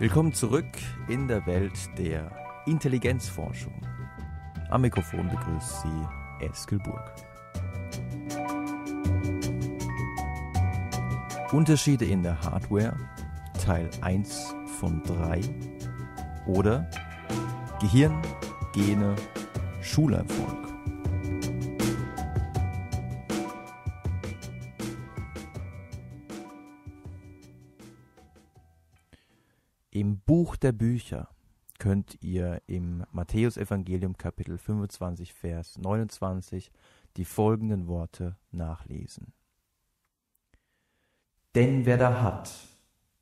Willkommen zurück in der Welt der Intelligenzforschung. Am Mikrofon begrüßt Sie Eskelburg. Unterschiede in der Hardware, Teil 1 von 3 oder Gehirn, Gene, Schulerfolg. Buch der Bücher könnt ihr im Matthäusevangelium Kapitel 25 Vers 29 die folgenden Worte nachlesen. Denn wer da hat,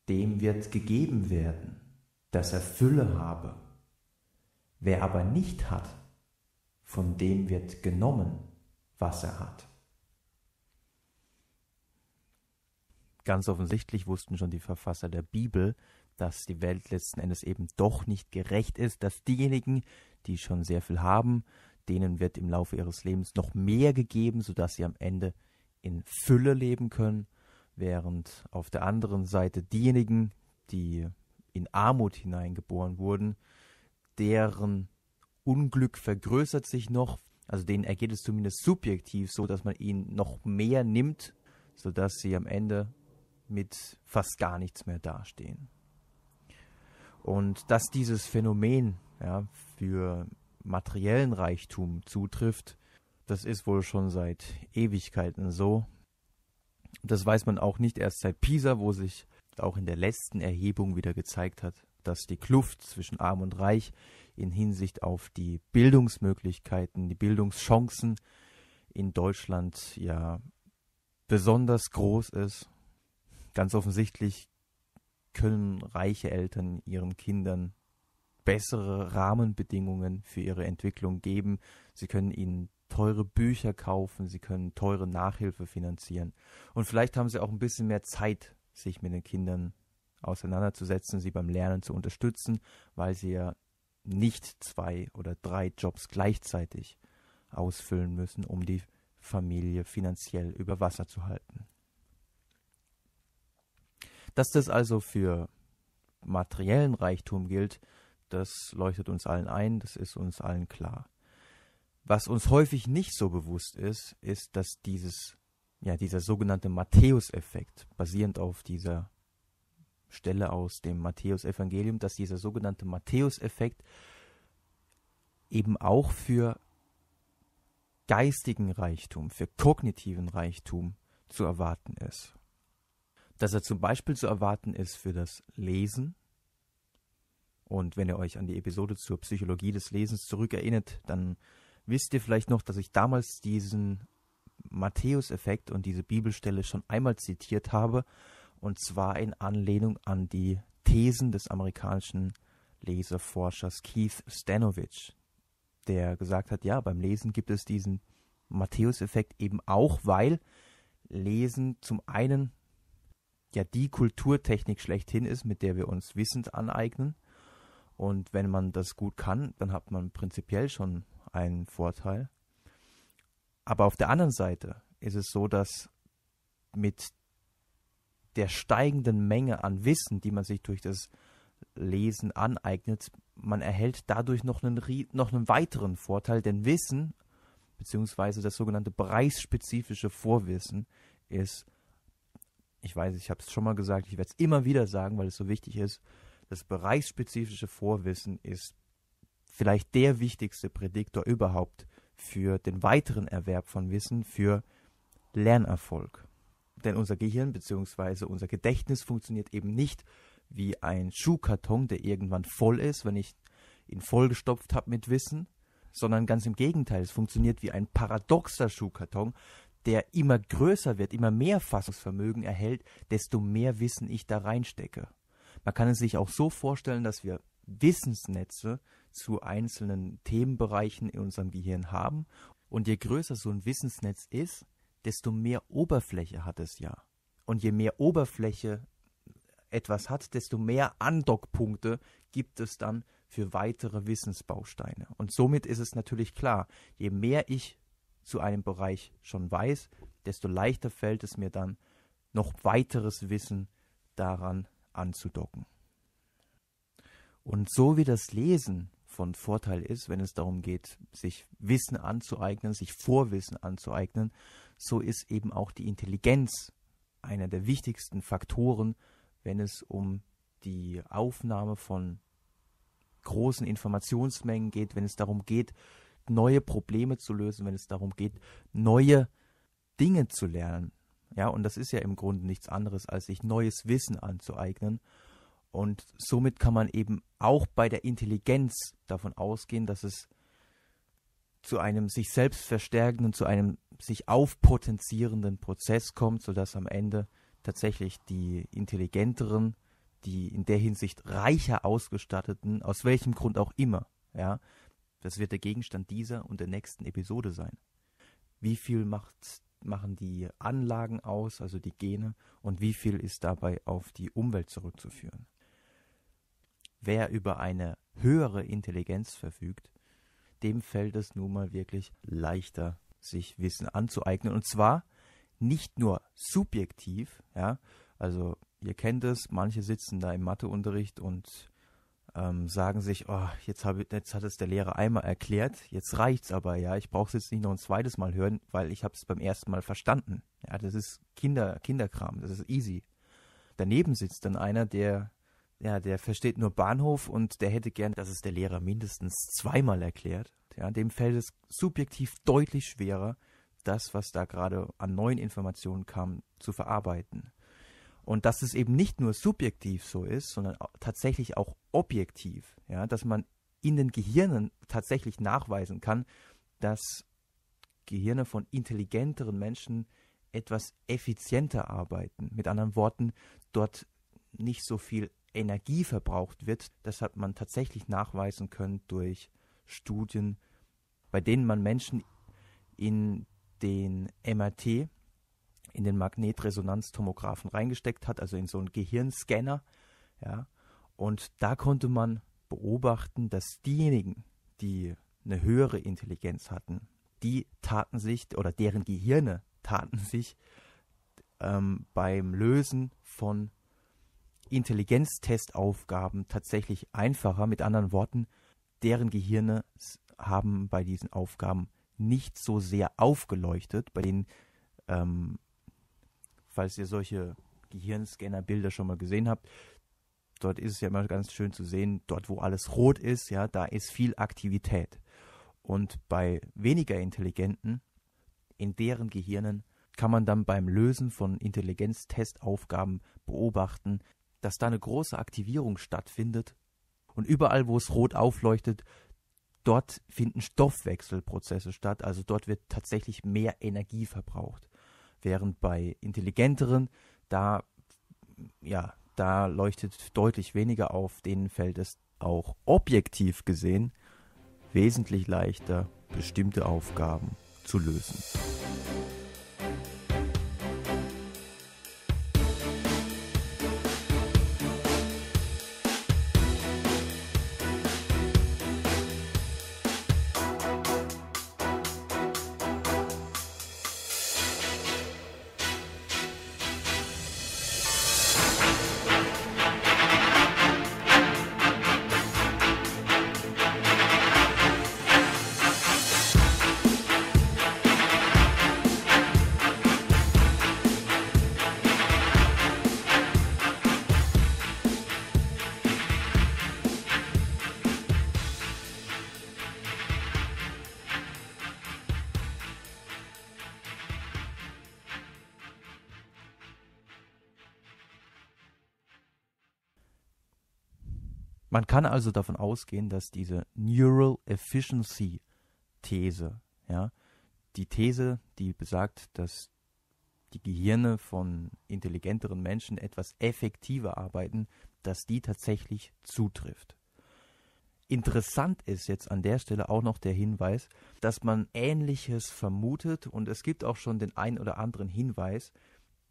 dem wird gegeben werden, dass er Fülle habe. Wer aber nicht hat, von dem wird genommen, was er hat. Ganz offensichtlich wussten schon die Verfasser der Bibel, dass die Welt letzten Endes eben doch nicht gerecht ist, dass diejenigen, die schon sehr viel haben, denen wird im Laufe ihres Lebens noch mehr gegeben, sodass sie am Ende in Fülle leben können, während auf der anderen Seite diejenigen, die in Armut hineingeboren wurden, deren Unglück vergrößert sich noch, also denen ergeht es zumindest subjektiv so, dass man ihnen noch mehr nimmt, sodass sie am Ende mit fast gar nichts mehr dastehen. Und dass dieses Phänomen ja, für materiellen Reichtum zutrifft, das ist wohl schon seit Ewigkeiten so. Das weiß man auch nicht erst seit Pisa, wo sich auch in der letzten Erhebung wieder gezeigt hat, dass die Kluft zwischen Arm und Reich in Hinsicht auf die Bildungsmöglichkeiten, die Bildungschancen in Deutschland ja besonders groß ist. Ganz offensichtlich können reiche Eltern ihren Kindern bessere Rahmenbedingungen für ihre Entwicklung geben. Sie können ihnen teure Bücher kaufen, sie können teure Nachhilfe finanzieren. Und vielleicht haben sie auch ein bisschen mehr Zeit, sich mit den Kindern auseinanderzusetzen, sie beim Lernen zu unterstützen, weil sie ja nicht zwei oder drei Jobs gleichzeitig ausfüllen müssen, um die Familie finanziell über Wasser zu halten. Dass das also für materiellen Reichtum gilt, das leuchtet uns allen ein, das ist uns allen klar. Was uns häufig nicht so bewusst ist, ist, dass dieses, ja, dieser sogenannte Matthäuseffekt, basierend auf dieser Stelle aus dem Matthäusevangelium, dass dieser sogenannte Matthäuseffekt eben auch für geistigen Reichtum, für kognitiven Reichtum zu erwarten ist dass er zum Beispiel zu erwarten ist für das Lesen. Und wenn ihr euch an die Episode zur Psychologie des Lesens zurückerinnert, dann wisst ihr vielleicht noch, dass ich damals diesen Matthäus-Effekt und diese Bibelstelle schon einmal zitiert habe, und zwar in Anlehnung an die Thesen des amerikanischen Leseforschers Keith Stanovich, der gesagt hat, ja, beim Lesen gibt es diesen Matthäus-Effekt eben auch, weil Lesen zum einen ja die Kulturtechnik schlechthin ist, mit der wir uns Wissend aneignen. Und wenn man das gut kann, dann hat man prinzipiell schon einen Vorteil. Aber auf der anderen Seite ist es so, dass mit der steigenden Menge an Wissen, die man sich durch das Lesen aneignet, man erhält dadurch noch einen, noch einen weiteren Vorteil, denn Wissen, beziehungsweise das sogenannte bereichsspezifische Vorwissen, ist ich weiß, ich habe es schon mal gesagt, ich werde es immer wieder sagen, weil es so wichtig ist, das bereichsspezifische Vorwissen ist vielleicht der wichtigste Prädiktor überhaupt für den weiteren Erwerb von Wissen, für Lernerfolg. Denn unser Gehirn bzw. unser Gedächtnis funktioniert eben nicht wie ein Schuhkarton, der irgendwann voll ist, wenn ich ihn vollgestopft habe mit Wissen, sondern ganz im Gegenteil, es funktioniert wie ein paradoxer Schuhkarton, der immer größer wird, immer mehr Fassungsvermögen erhält, desto mehr Wissen ich da reinstecke. Man kann es sich auch so vorstellen, dass wir Wissensnetze zu einzelnen Themenbereichen in unserem Gehirn haben. Und je größer so ein Wissensnetz ist, desto mehr Oberfläche hat es ja. Und je mehr Oberfläche etwas hat, desto mehr Andockpunkte gibt es dann für weitere Wissensbausteine. Und somit ist es natürlich klar, je mehr ich zu einem Bereich schon weiß, desto leichter fällt es mir dann, noch weiteres Wissen daran anzudocken. Und so wie das Lesen von Vorteil ist, wenn es darum geht, sich Wissen anzueignen, sich Vorwissen anzueignen, so ist eben auch die Intelligenz einer der wichtigsten Faktoren, wenn es um die Aufnahme von großen Informationsmengen geht, wenn es darum geht, neue Probleme zu lösen, wenn es darum geht, neue Dinge zu lernen. Ja, und das ist ja im Grunde nichts anderes, als sich neues Wissen anzueignen. Und somit kann man eben auch bei der Intelligenz davon ausgehen, dass es zu einem sich selbst verstärkenden, zu einem sich aufpotenzierenden Prozess kommt, sodass am Ende tatsächlich die intelligenteren, die in der Hinsicht reicher ausgestatteten, aus welchem Grund auch immer, ja, das wird der Gegenstand dieser und der nächsten Episode sein. Wie viel macht, machen die Anlagen aus, also die Gene, und wie viel ist dabei auf die Umwelt zurückzuführen? Wer über eine höhere Intelligenz verfügt, dem fällt es nun mal wirklich leichter, sich Wissen anzueignen. Und zwar nicht nur subjektiv, ja, also ihr kennt es, manche sitzen da im Matheunterricht und ähm, sagen sich, oh, jetzt, hab, jetzt hat es der Lehrer einmal erklärt, jetzt reicht's aber, ja, ich brauche es jetzt nicht noch ein zweites Mal hören, weil ich habe es beim ersten Mal verstanden. Ja, das ist Kinder, Kinderkram, das ist easy. Daneben sitzt dann einer, der ja, der versteht nur Bahnhof und der hätte gern, dass es der Lehrer mindestens zweimal erklärt. Ja, dem fällt es subjektiv deutlich schwerer, das, was da gerade an neuen Informationen kam, zu verarbeiten. Und dass es eben nicht nur subjektiv so ist, sondern tatsächlich auch objektiv, ja, dass man in den Gehirnen tatsächlich nachweisen kann, dass Gehirne von intelligenteren Menschen etwas effizienter arbeiten. Mit anderen Worten, dort nicht so viel Energie verbraucht wird. Das hat man tatsächlich nachweisen können durch Studien, bei denen man Menschen in den MRT, in den Magnetresonanztomographen reingesteckt hat, also in so einen Gehirnscanner, ja, und da konnte man beobachten, dass diejenigen, die eine höhere Intelligenz hatten, die taten sich oder deren Gehirne taten sich ähm, beim Lösen von Intelligenztestaufgaben tatsächlich einfacher. Mit anderen Worten, deren Gehirne haben bei diesen Aufgaben nicht so sehr aufgeleuchtet, bei denen ähm, falls ihr solche Gehirnscanner-Bilder schon mal gesehen habt, dort ist es ja immer ganz schön zu sehen, dort wo alles rot ist, ja, da ist viel Aktivität. Und bei weniger Intelligenten, in deren Gehirnen, kann man dann beim Lösen von Intelligenztestaufgaben beobachten, dass da eine große Aktivierung stattfindet. Und überall, wo es rot aufleuchtet, dort finden Stoffwechselprozesse statt. Also dort wird tatsächlich mehr Energie verbraucht während bei intelligenteren, da, ja, da leuchtet deutlich weniger auf, denen fällt es auch objektiv gesehen wesentlich leichter, bestimmte Aufgaben zu lösen. Man kann also davon ausgehen, dass diese Neural Efficiency These, ja, die These, die besagt, dass die Gehirne von intelligenteren Menschen etwas effektiver arbeiten, dass die tatsächlich zutrifft. Interessant ist jetzt an der Stelle auch noch der Hinweis, dass man Ähnliches vermutet und es gibt auch schon den ein oder anderen Hinweis,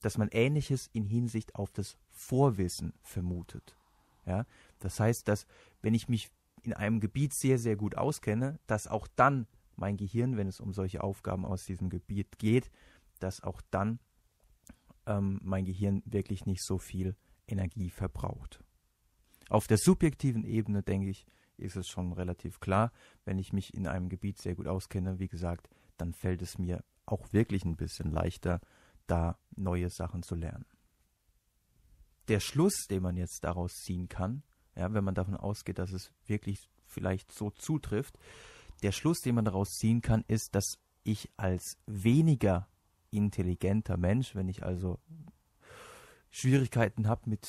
dass man Ähnliches in Hinsicht auf das Vorwissen vermutet. Ja, das heißt, dass wenn ich mich in einem Gebiet sehr, sehr gut auskenne, dass auch dann mein Gehirn, wenn es um solche Aufgaben aus diesem Gebiet geht, dass auch dann ähm, mein Gehirn wirklich nicht so viel Energie verbraucht. Auf der subjektiven Ebene, denke ich, ist es schon relativ klar. Wenn ich mich in einem Gebiet sehr gut auskenne, wie gesagt, dann fällt es mir auch wirklich ein bisschen leichter, da neue Sachen zu lernen. Der Schluss, den man jetzt daraus ziehen kann, ja, wenn man davon ausgeht, dass es wirklich vielleicht so zutrifft, der Schluss, den man daraus ziehen kann, ist, dass ich als weniger intelligenter Mensch, wenn ich also Schwierigkeiten habe mit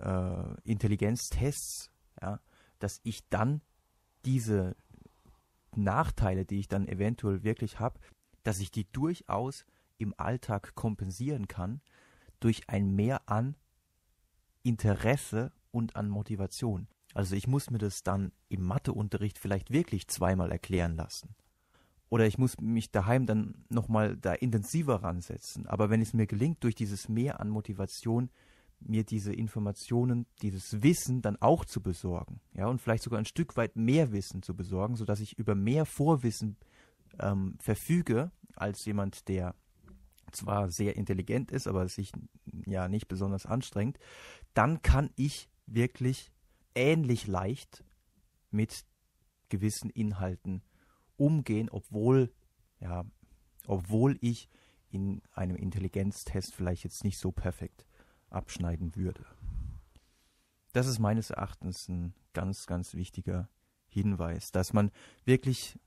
äh, Intelligenztests, ja, dass ich dann diese Nachteile, die ich dann eventuell wirklich habe, dass ich die durchaus im Alltag kompensieren kann durch ein Mehr an Interesse und an Motivation. Also ich muss mir das dann im Matheunterricht vielleicht wirklich zweimal erklären lassen. Oder ich muss mich daheim dann nochmal da intensiver ransetzen. Aber wenn es mir gelingt, durch dieses Mehr an Motivation mir diese Informationen, dieses Wissen dann auch zu besorgen, ja, und vielleicht sogar ein Stück weit mehr Wissen zu besorgen, sodass ich über mehr Vorwissen ähm, verfüge als jemand, der zwar sehr intelligent ist, aber sich ja nicht besonders anstrengt, dann kann ich wirklich ähnlich leicht mit gewissen Inhalten umgehen, obwohl ja, obwohl ich in einem Intelligenztest vielleicht jetzt nicht so perfekt abschneiden würde. Das ist meines Erachtens ein ganz, ganz wichtiger Hinweis, dass man wirklich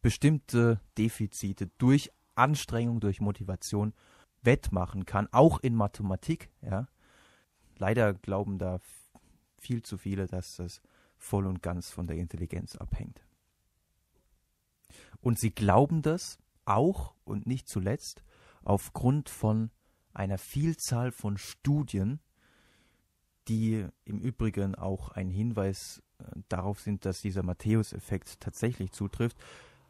bestimmte Defizite durch Anstrengung, durch Motivation wettmachen kann, auch in Mathematik. Ja. Leider glauben da viel zu viele, dass das voll und ganz von der Intelligenz abhängt. Und sie glauben das auch und nicht zuletzt aufgrund von einer Vielzahl von Studien, die im Übrigen auch ein Hinweis äh, darauf sind, dass dieser Matthäus-Effekt tatsächlich zutrifft.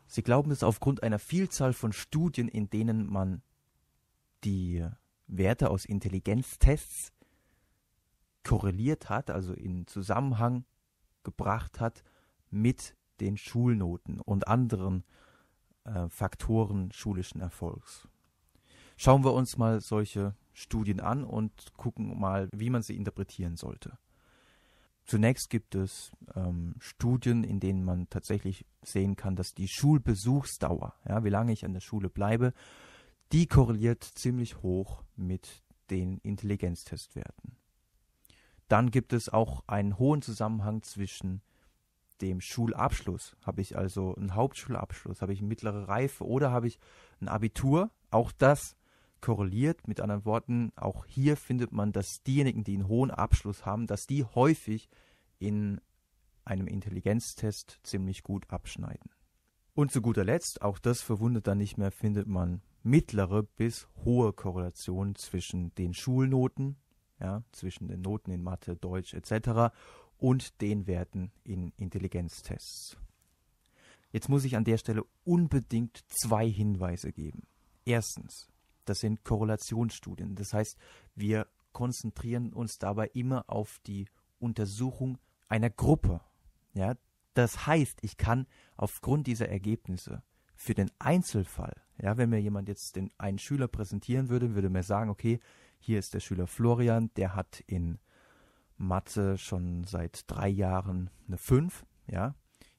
Sie glauben es aufgrund einer Vielzahl von Studien, in denen man die Werte aus Intelligenztests korreliert hat, also in Zusammenhang gebracht hat mit den Schulnoten und anderen äh, Faktoren schulischen Erfolgs. Schauen wir uns mal solche Studien an und gucken mal, wie man sie interpretieren sollte. Zunächst gibt es ähm, Studien, in denen man tatsächlich sehen kann, dass die Schulbesuchsdauer, ja, wie lange ich an der Schule bleibe, die korreliert ziemlich hoch mit den Intelligenztestwerten. Dann gibt es auch einen hohen Zusammenhang zwischen dem Schulabschluss. Habe ich also einen Hauptschulabschluss, habe ich mittlere Reife oder habe ich ein Abitur? Auch das korreliert. Mit anderen Worten, auch hier findet man, dass diejenigen, die einen hohen Abschluss haben, dass die häufig in einem Intelligenztest ziemlich gut abschneiden. Und zu guter Letzt, auch das verwundert dann nicht mehr, findet man mittlere bis hohe Korrelationen zwischen den Schulnoten, ja, zwischen den Noten in Mathe, Deutsch etc. und den Werten in Intelligenztests. Jetzt muss ich an der Stelle unbedingt zwei Hinweise geben. Erstens, das sind Korrelationsstudien. Das heißt, wir konzentrieren uns dabei immer auf die Untersuchung einer Gruppe. Ja, das heißt, ich kann aufgrund dieser Ergebnisse für den Einzelfall, ja, wenn mir jemand jetzt den einen Schüler präsentieren würde, würde mir sagen, okay, hier ist der Schüler Florian, der hat in Mathe schon seit drei Jahren eine 5, ja.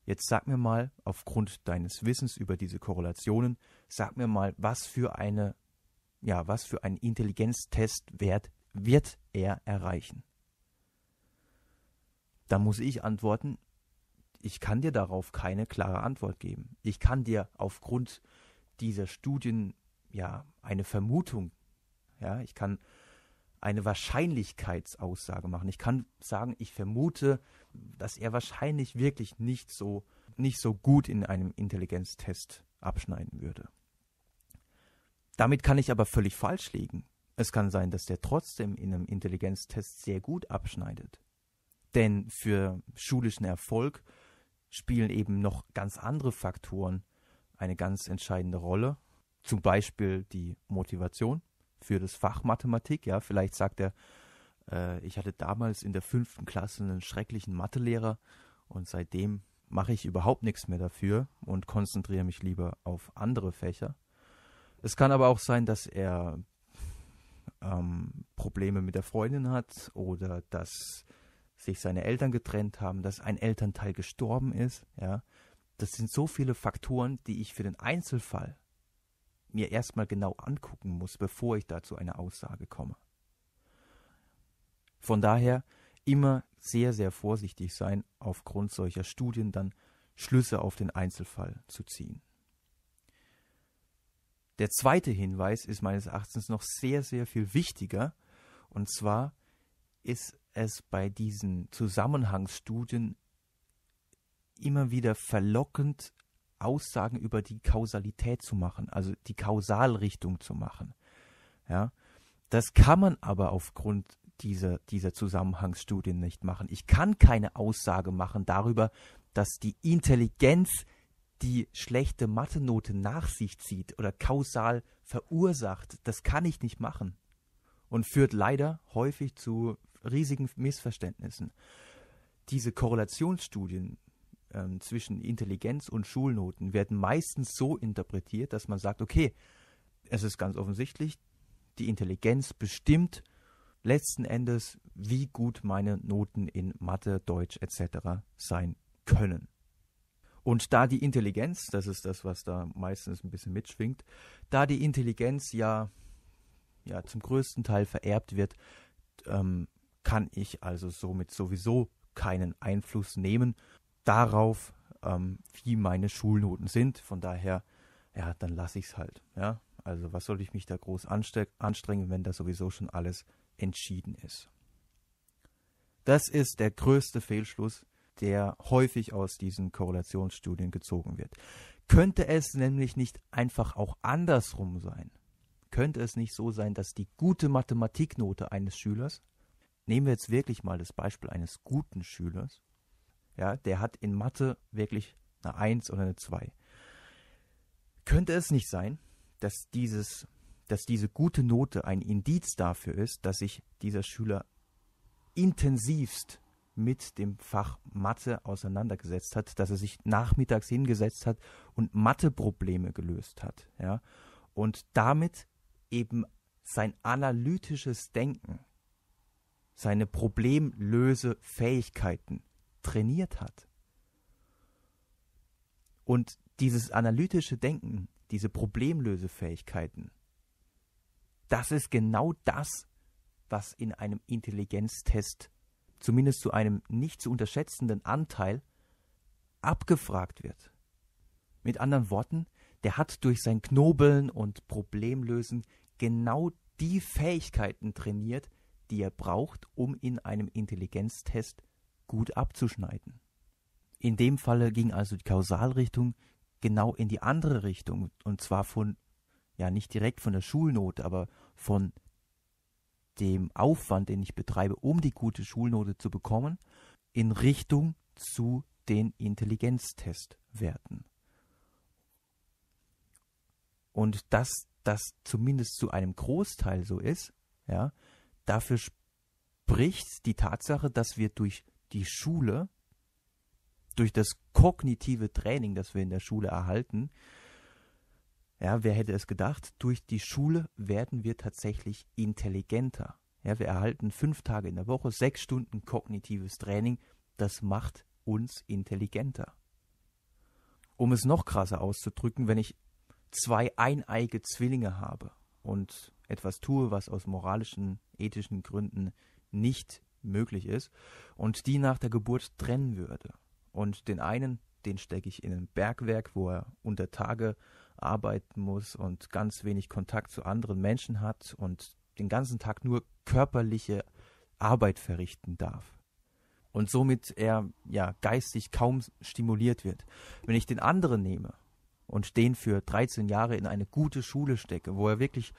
Jetzt sag mir mal, aufgrund deines Wissens über diese Korrelationen, sag mir mal, was für eine ja, was für einen Intelligenztestwert wird er erreichen? Da muss ich antworten, ich kann dir darauf keine klare Antwort geben. Ich kann dir aufgrund dieser Studien ja eine Vermutung, ja, ich kann eine Wahrscheinlichkeitsaussage machen. Ich kann sagen, ich vermute, dass er wahrscheinlich wirklich nicht so nicht so gut in einem Intelligenztest abschneiden würde. Damit kann ich aber völlig falsch liegen. Es kann sein, dass der trotzdem in einem Intelligenztest sehr gut abschneidet. Denn für schulischen Erfolg spielen eben noch ganz andere Faktoren eine ganz entscheidende Rolle. Zum Beispiel die Motivation für das Fach Mathematik. Ja, vielleicht sagt er, äh, ich hatte damals in der fünften Klasse einen schrecklichen Mathelehrer und seitdem mache ich überhaupt nichts mehr dafür und konzentriere mich lieber auf andere Fächer. Es kann aber auch sein, dass er ähm, Probleme mit der Freundin hat oder dass sich seine Eltern getrennt haben, dass ein Elternteil gestorben ist, ja. Das sind so viele Faktoren, die ich für den Einzelfall mir erstmal genau angucken muss, bevor ich dazu eine Aussage komme. Von daher immer sehr, sehr vorsichtig sein, aufgrund solcher Studien dann Schlüsse auf den Einzelfall zu ziehen. Der zweite Hinweis ist meines Erachtens noch sehr, sehr viel wichtiger. Und zwar ist es bei diesen Zusammenhangsstudien immer wieder verlockend, Aussagen über die Kausalität zu machen, also die Kausalrichtung zu machen. Ja, das kann man aber aufgrund dieser, dieser Zusammenhangsstudien nicht machen. Ich kann keine Aussage machen darüber, dass die Intelligenz die schlechte Mathe-Note nach sich zieht oder kausal verursacht. Das kann ich nicht machen. Und führt leider häufig zu riesigen Missverständnissen. Diese Korrelationsstudien ähm, zwischen Intelligenz und Schulnoten werden meistens so interpretiert, dass man sagt, okay, es ist ganz offensichtlich, die Intelligenz bestimmt letzten Endes, wie gut meine Noten in Mathe, Deutsch etc. sein können. Und da die Intelligenz, das ist das, was da meistens ein bisschen mitschwingt, da die Intelligenz ja, ja zum größten Teil vererbt wird, ähm, kann ich also somit sowieso keinen Einfluss nehmen darauf, ähm, wie meine Schulnoten sind. Von daher, ja, dann lasse ich es halt. Ja, also was soll ich mich da groß anstrengen, wenn da sowieso schon alles entschieden ist. Das ist der größte Fehlschluss, der häufig aus diesen Korrelationsstudien gezogen wird. Könnte es nämlich nicht einfach auch andersrum sein? Könnte es nicht so sein, dass die gute Mathematiknote eines Schülers, nehmen wir jetzt wirklich mal das Beispiel eines guten Schülers, ja, der hat in Mathe wirklich eine 1 oder eine 2. Könnte es nicht sein, dass dieses dass diese gute Note ein Indiz dafür ist, dass sich dieser Schüler intensivst mit dem Fach Mathe auseinandergesetzt hat, dass er sich nachmittags hingesetzt hat und Matheprobleme gelöst hat, ja, und damit eben sein analytisches Denken, seine Problemlösefähigkeiten trainiert hat. Und dieses analytische Denken, diese Problemlösefähigkeiten, das ist genau das, was in einem Intelligenztest zumindest zu einem nicht zu unterschätzenden Anteil abgefragt wird. Mit anderen Worten, der hat durch sein Knobeln und Problemlösen genau die Fähigkeiten trainiert, die er braucht, um in einem Intelligenztest gut abzuschneiden. In dem Falle ging also die Kausalrichtung genau in die andere Richtung, und zwar von, ja nicht direkt von der Schulnote, aber von dem Aufwand, den ich betreibe, um die gute Schulnote zu bekommen, in Richtung zu den Intelligenztestwerten. Und dass das zumindest zu einem Großteil so ist, ja, dafür spricht die Tatsache, dass wir durch die Schule, durch das kognitive Training, das wir in der Schule erhalten, ja, wer hätte es gedacht? Durch die Schule werden wir tatsächlich intelligenter. Ja, wir erhalten fünf Tage in der Woche, sechs Stunden kognitives Training. Das macht uns intelligenter. Um es noch krasser auszudrücken, wenn ich zwei eineige Zwillinge habe und etwas tue, was aus moralischen, ethischen Gründen nicht möglich ist, und die nach der Geburt trennen würde. Und den einen, den stecke ich in ein Bergwerk, wo er unter Tage arbeiten muss und ganz wenig Kontakt zu anderen Menschen hat und den ganzen Tag nur körperliche Arbeit verrichten darf. Und somit er ja geistig kaum stimuliert wird. Wenn ich den anderen nehme und den für 13 Jahre in eine gute Schule stecke, wo er wirklich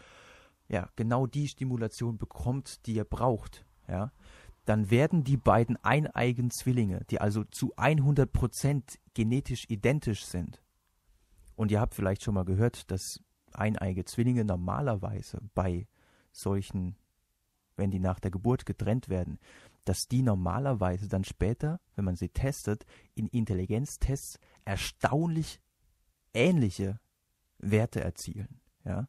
ja genau die Stimulation bekommt, die er braucht, ja, dann werden die beiden eineigen Zwillinge, die also zu 100 Prozent genetisch identisch sind, und ihr habt vielleicht schon mal gehört, dass eineige Zwillinge normalerweise bei solchen, wenn die nach der Geburt getrennt werden, dass die normalerweise dann später, wenn man sie testet, in Intelligenztests erstaunlich ähnliche Werte erzielen. Ja?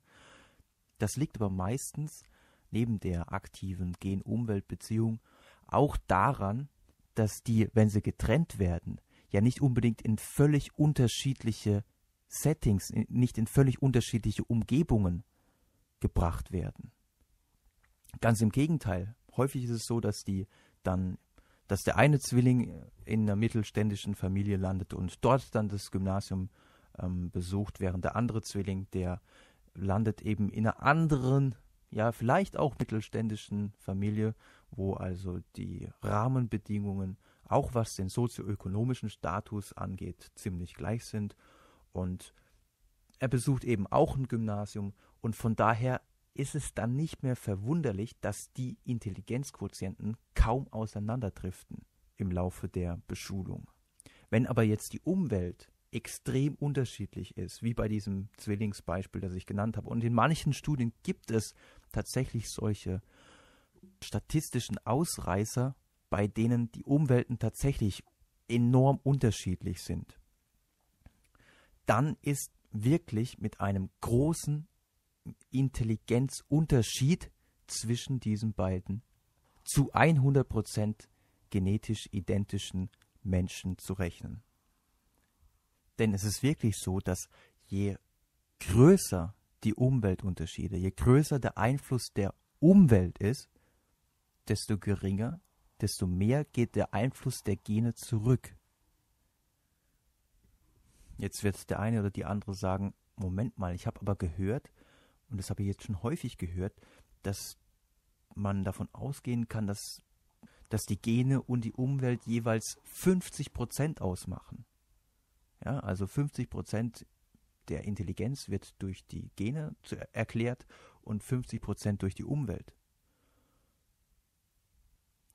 Das liegt aber meistens neben der aktiven Gen-Umwelt-Beziehung auch daran, dass die, wenn sie getrennt werden, ja nicht unbedingt in völlig unterschiedliche Settings, nicht in völlig unterschiedliche Umgebungen gebracht werden. Ganz im Gegenteil. Häufig ist es so, dass die dann, dass der eine Zwilling in einer mittelständischen Familie landet und dort dann das Gymnasium ähm, besucht, während der andere Zwilling, der landet eben in einer anderen, ja, vielleicht auch mittelständischen Familie, wo also die Rahmenbedingungen, auch was den sozioökonomischen Status angeht, ziemlich gleich sind. Und er besucht eben auch ein Gymnasium und von daher ist es dann nicht mehr verwunderlich, dass die Intelligenzquotienten kaum auseinanderdriften im Laufe der Beschulung. Wenn aber jetzt die Umwelt extrem unterschiedlich ist, wie bei diesem Zwillingsbeispiel, das ich genannt habe, und in manchen Studien gibt es tatsächlich solche statistischen Ausreißer, bei denen die Umwelten tatsächlich enorm unterschiedlich sind, dann ist wirklich mit einem großen Intelligenzunterschied zwischen diesen beiden zu 100% genetisch identischen Menschen zu rechnen. Denn es ist wirklich so, dass je größer die Umweltunterschiede, je größer der Einfluss der Umwelt ist, desto geringer, desto mehr geht der Einfluss der Gene zurück. Jetzt wird der eine oder die andere sagen, Moment mal, ich habe aber gehört, und das habe ich jetzt schon häufig gehört, dass man davon ausgehen kann, dass, dass die Gene und die Umwelt jeweils 50 Prozent ausmachen. Ja, also 50 Prozent der Intelligenz wird durch die Gene erklärt und 50 Prozent durch die Umwelt.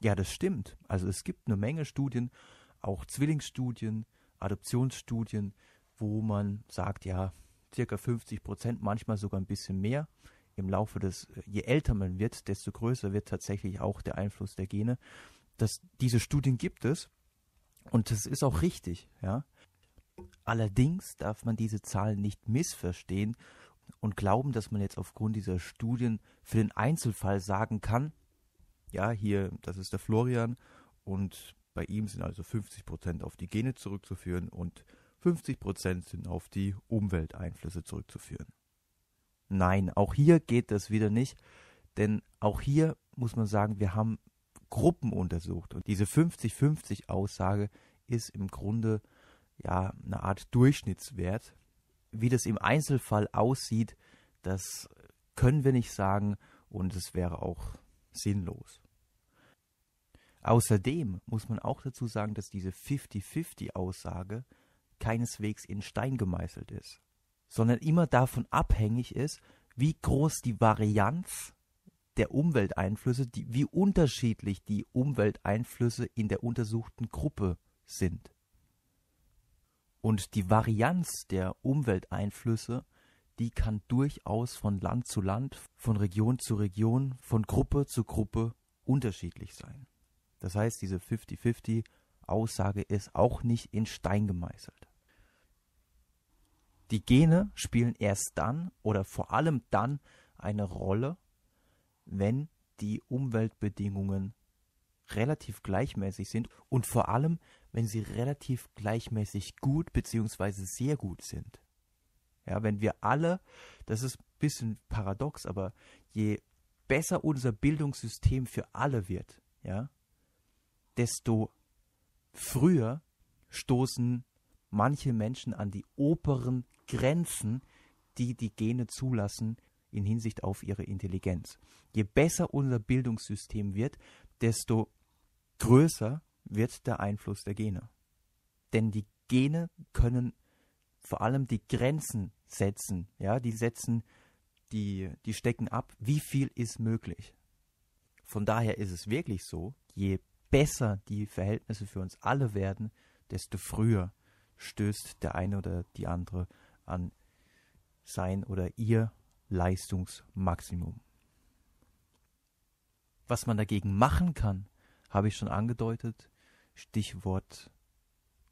Ja, das stimmt. Also es gibt eine Menge Studien, auch Zwillingsstudien, Adoptionsstudien, wo man sagt, ja, circa 50 Prozent, manchmal sogar ein bisschen mehr. Im Laufe des, je älter man wird, desto größer wird tatsächlich auch der Einfluss der Gene. Das, diese Studien gibt es und das ist auch richtig, ja. Allerdings darf man diese Zahlen nicht missverstehen und glauben, dass man jetzt aufgrund dieser Studien für den Einzelfall sagen kann, ja, hier, das ist der Florian und bei ihm sind also 50 Prozent auf die Gene zurückzuführen und 50 Prozent sind auf die Umwelteinflüsse zurückzuführen. Nein, auch hier geht das wieder nicht, denn auch hier muss man sagen, wir haben Gruppen untersucht und diese 50-50 Aussage ist im Grunde ja eine Art Durchschnittswert. Wie das im Einzelfall aussieht, das können wir nicht sagen und es wäre auch sinnlos. Außerdem muss man auch dazu sagen, dass diese 50-50 Aussage keineswegs in Stein gemeißelt ist, sondern immer davon abhängig ist, wie groß die Varianz der Umwelteinflüsse, die, wie unterschiedlich die Umwelteinflüsse in der untersuchten Gruppe sind. Und die Varianz der Umwelteinflüsse, die kann durchaus von Land zu Land, von Region zu Region, von Gruppe zu Gruppe unterschiedlich sein. Das heißt, diese 50-50 Aussage ist auch nicht in Stein gemeißelt. Die Gene spielen erst dann oder vor allem dann eine Rolle, wenn die Umweltbedingungen relativ gleichmäßig sind und vor allem, wenn sie relativ gleichmäßig gut bzw. sehr gut sind. Ja, wenn wir alle, das ist ein bisschen paradox, aber je besser unser Bildungssystem für alle wird, ja, desto früher stoßen manche Menschen an die oberen Grenzen, die die Gene zulassen in Hinsicht auf ihre Intelligenz. Je besser unser Bildungssystem wird, desto größer wird der Einfluss der Gene. Denn die Gene können vor allem die Grenzen setzen, ja, die setzen, die, die stecken ab, wie viel ist möglich. Von daher ist es wirklich so, je besser die Verhältnisse für uns alle werden, desto früher stößt der eine oder die andere an sein oder ihr Leistungsmaximum. Was man dagegen machen kann, habe ich schon angedeutet. Stichwort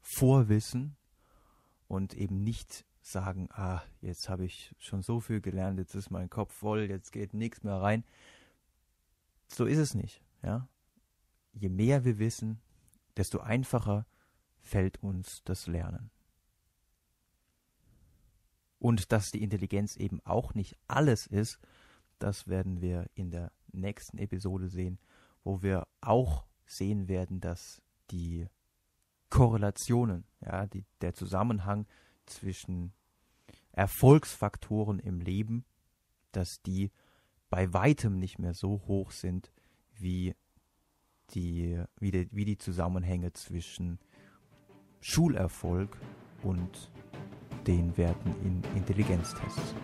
Vorwissen und eben nicht sagen, ah, jetzt habe ich schon so viel gelernt, jetzt ist mein Kopf voll, jetzt geht nichts mehr rein. So ist es nicht, ja. Je mehr wir wissen, desto einfacher fällt uns das Lernen. Und dass die Intelligenz eben auch nicht alles ist, das werden wir in der nächsten Episode sehen, wo wir auch sehen werden, dass die Korrelationen, ja, die, der Zusammenhang zwischen Erfolgsfaktoren im Leben, dass die bei weitem nicht mehr so hoch sind wie die, wie die, wie die Zusammenhänge zwischen Schulerfolg und den Werten in Intelligenztests.